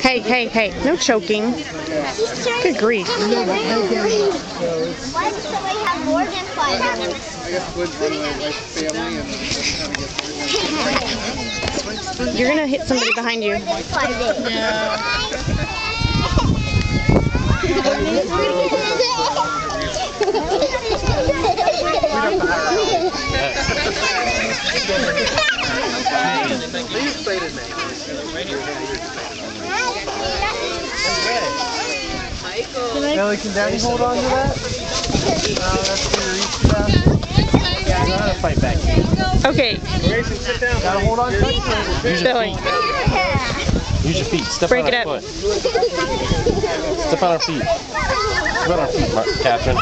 Hey, hey, hey, no choking. Good grief. Why does somebody have more than five minutes? I guess days. Ellie, can Daddy hold on to that? Uh, that's for your reach fast. Yeah, I know how to fight back. Okay, Grayson, sit down. Gotta hold on tight. Use your Billy. feet. Use your feet. Step Break on it our up. foot. Step on our feet. Step on our feet, Mar- Catherine.